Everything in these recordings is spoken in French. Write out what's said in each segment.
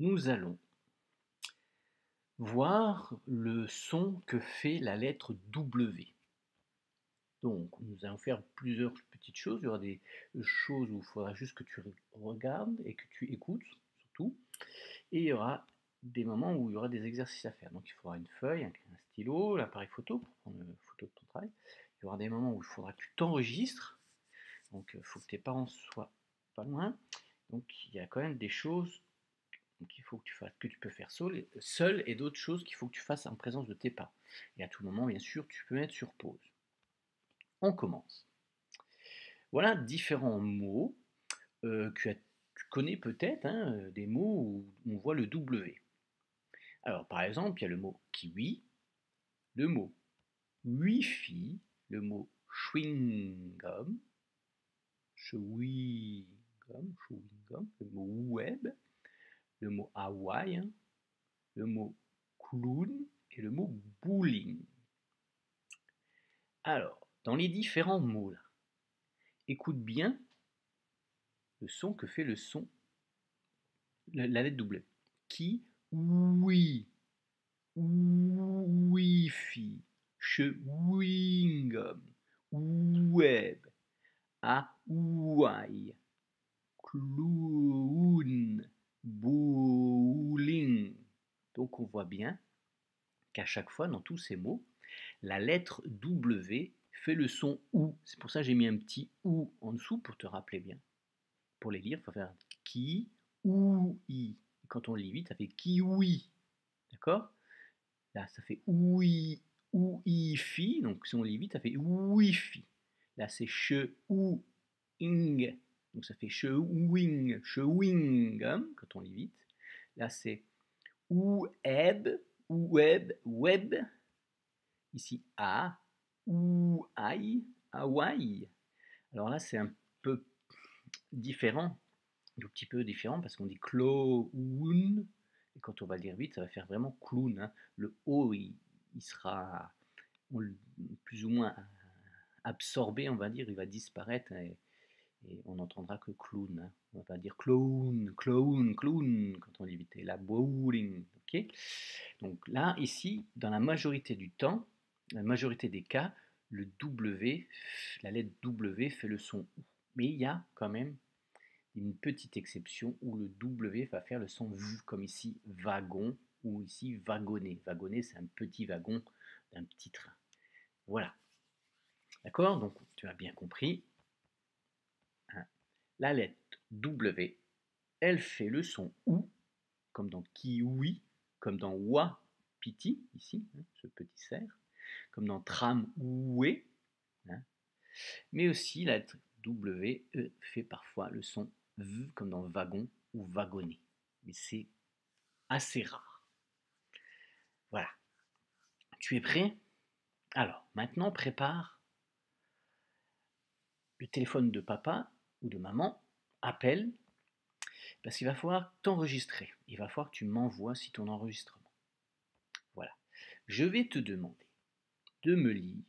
nous allons voir le son que fait la lettre W. Donc, nous allons faire plusieurs petites choses. Il y aura des choses où il faudra juste que tu regardes et que tu écoutes, surtout. Et il y aura des moments où il y aura des exercices à faire. Donc, il faudra une feuille, un, stylo, l'appareil photo pour prendre une photo de ton travail. Il y aura des moments où il faudra que tu t'enregistres. Donc, il faut que tes parents soient pas loin. Donc, il y a quand même des choses qu'il faut que tu fasses, que tu peux faire seul, et d'autres choses qu'il faut que tu fasses en présence de tes parents. Et à tout moment, bien sûr, tu peux mettre sur pause. On commence. Voilà différents mots euh, que tu connais peut-être, hein, euh, des mots où on voit le W. Alors par exemple, il y a le mot kiwi, le mot wifi, le mot chewing gum, chewing gum, le mot web, le mot Hawaii, hein, le mot clown et le mot bowling. Alors, dans les différents mots là. Écoute bien le son que fait le son, la, lettre double. Qui, oui, wifi, chewing web, Hawaii, clown, bowling. Donc on voit bien qu'à chaque fois dans tous ces mots, la lettre W fais le son OU. C'est pour ça que j'ai mis un petit OU en dessous pour te rappeler bien. Pour les lire, il faut faire qui, ou, i. Quand on lit vite, ça fait kiwi. D'accord? Là, ça fait oui, ou, i, fi. Donc si on lit vite, ça fait wifi. Là, c'est che, ou, ing. Donc ça fait chewing, chewing quand on lit vite. Là, c'est web, web, web. Ici, a, ou Hawaï. Alors là, c'est un peu différent, un petit peu différent parce qu'on dit clown. Et quand on va le dire vite, ça va faire vraiment clown. Hein. Le O, il, sera plus ou moins absorbé, on va dire, il va disparaître on n'entendra que clown. Hein. On va pas dire clown, clown, clown quand on dit vite. Et la bowling. ok? Donc là, ici, dans la majorité du temps, la majorité des cas, le W, la lettre W fait le son OU. Mais il y a quand même une petite exception où le W va faire le son V, comme ici wagon ou ici wagonnet. Wagonnet, c'est un petit wagon d'un petit train. Voilà. D'accord? Donc, tu as bien compris. La lettre W, elle fait le son OU, comme dans kiwi, comme dans wapiti, ici, hein, ce petit cerf comme dans tramway, hein. mais aussi la lettre W e fait parfois le son V comme dans wagon ou wagonnet. Mais c'est assez rare. Voilà. Tu es prêt? Alors, maintenant, prépare le téléphone de papa ou de maman, appelle, parce qu'il va falloir t'enregistrer. Il va falloir que tu m'envoies si ton enregistrement. Voilà. Je vais te demander de me lire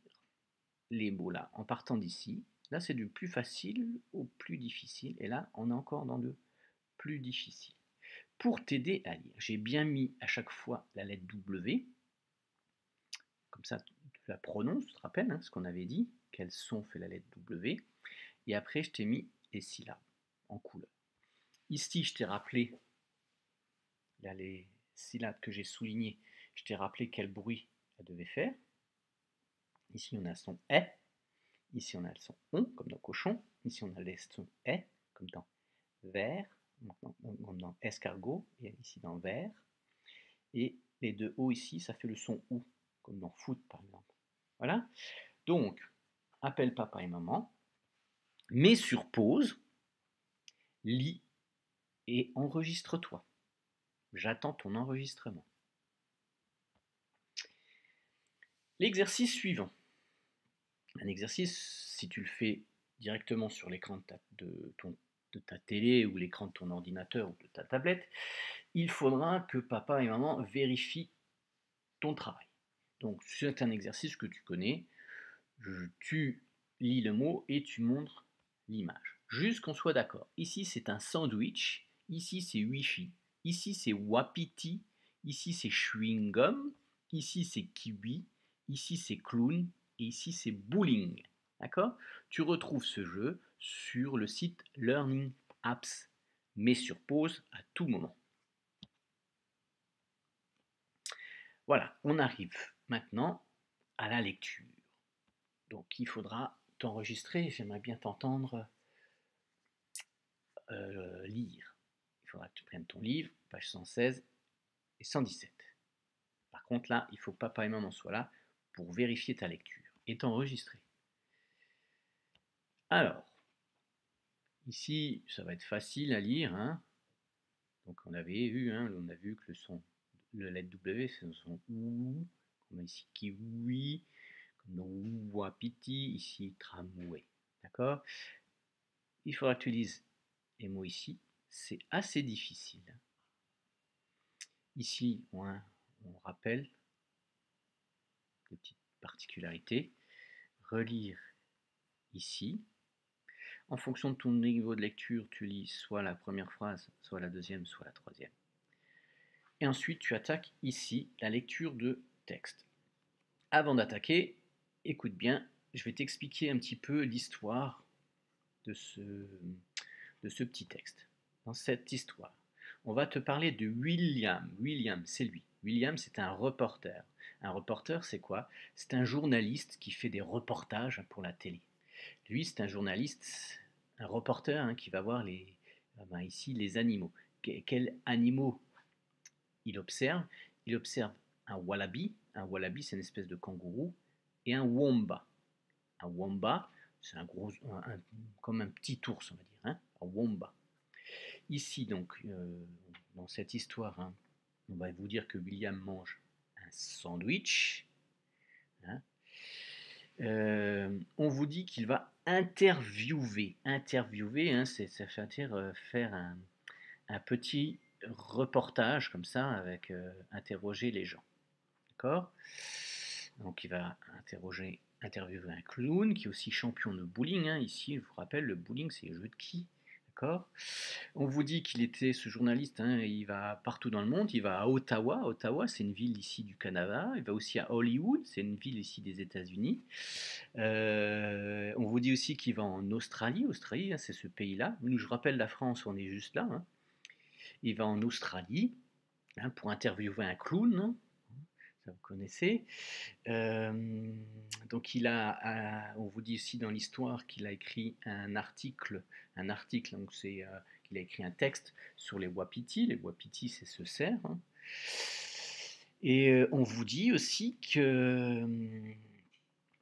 les mots là en partant d'ici. Là, c'est du plus facile au plus difficile. Et là, on est encore dans le plus difficile. Pour t'aider à lire, j'ai bien mis à chaque fois la lettre W. Comme ça, tu la prononces, tu te rappelles hein, ce qu'on avait dit, quel son fait la lettre W. Et après, je t'ai mis les syllabes en couleur. Ici, je t'ai rappelé, là, les syllabes que j'ai soulignées, je t'ai rappelé quel bruit elle devait faire. Ici, on a son E. Ici, on a le son on, comme dans cochon. Ici, on a le son E, comme dans vert, comme dans escargot, et ici dans vert. Et les deux O ici, ça fait le son ou, comme dans foot, par exemple. Voilà. Donc, appelle papa et maman, mets sur pause, lis et enregistre-toi. J'attends ton enregistrement. L'exercice suivant. Un exercice, si tu le fais directement sur l'écran de ta, télé ou l'écran de ton ordinateur ou de ta tablette, il faudra que papa et maman vérifient ton travail. Donc c'est un exercice que tu connais. tu lis le mot et tu montres l'image. Juste qu'on soit d'accord. Ici c'est un sandwich, ici c'est Wi-Fi. Ici, c'est wapiti. Ici, c'est chewing gum. Ici, c'est kiwi. Ici, c'est clown. Et ici, c'est bowling. D'accord? Tu retrouves ce jeu sur le site Learning Apps. Mets sur pause à tout moment. Voilà, on arrive maintenant à la lecture. Donc il faudra t'enregistrer, j'aimerais bien t'entendre euh, lire. Il faudra que tu prennes ton livre, page 116 et 117. Par contre là, il faut que papa et maman soient là pour vérifier ta lecture et t'enregistrer. Alors, ici, ça va être facile à lire. Hein. Donc on avait vu, hein, on a vu que le son, le lettre W, c'est le son OU, comme ici kiwi, comme dans wapiti, ici tramway. D'accord? Il faudra que tu lises les mots ici. C'est assez difficile. Ici, on, on rappelle des petites particularités. Relire ici. En fonction de ton niveau de lecture, tu lis soit la première phrase, soit la deuxième, soit la troisième. Et ensuite, tu attaques ici la lecture de texte. Avant d'attaquer, écoute bien, je vais t'expliquer un petit peu l'histoire de ce, petit texte. Dans cette histoire, on va te parler de William. William, c'est lui. William, c'est un reporter. Un reporter, c'est quoi? C'est un journaliste qui fait des reportages pour la télé. Lui, c'est un journaliste, un reporter hein, qui va voir les, ah ben, ici les animaux. quels animaux il observe? Il observe un wallaby. Un wallaby, c'est une espèce de kangourou. Et un womba. Un womba, c'est un gros, comme un petit ours, on va dire. Hein un womba. Ici, donc, euh, dans cette histoire, hein, on va vous dire que William mange un sandwich. Hein. Euh, on vous dit qu'il va interviewer. Interviewer, c'est ça fait dire euh, faire un, petit reportage comme ça avec interroger les gens. D'accord? Donc il va interviewer un clown qui est aussi champion de bowling. Ici, je vous rappelle, le bowling c'est le jeu de qui on vous dit qu'il était ce journaliste, hein, il va partout dans le monde, il va à Ottawa, Ottawa c'est une ville ici du Canada, il va aussi à Hollywood, c'est une ville ici des États-Unis. Euh, on vous dit aussi qu'il va en Australie, Australie hein, c'est ce pays-là. Nous je rappelle la France, on est juste là. Hein. Il va en Australie pour interviewer un clown vous connaissez. Euh, donc il a, on vous dit ici dans l'histoire qu'il a écrit un article, un article, donc c'est euh, qu'il a écrit un texte sur les wapiti. Les wapiti, c'est ce cerf. Hein. Et euh, on vous dit aussi que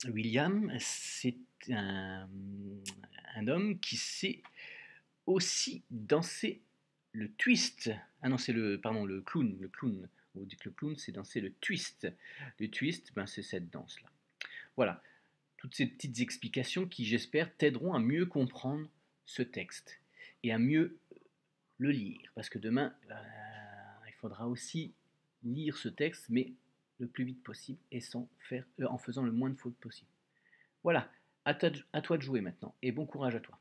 William, c'est un, un homme qui sait aussi danser le twist. Ah non, c'est le, pardon, le clown, le clown vous dit que le clown c'est danser le twist. Le twist, ben, c'est cette danse-là. Voilà, toutes ces petites explications qui, j'espère, t'aideront à mieux comprendre ce texte et à mieux le lire. Parce que demain, euh, il faudra aussi lire ce texte, mais le plus vite possible et euh, en faisant le moins de fautes possible. Voilà, à toi de jouer maintenant et bon courage à toi.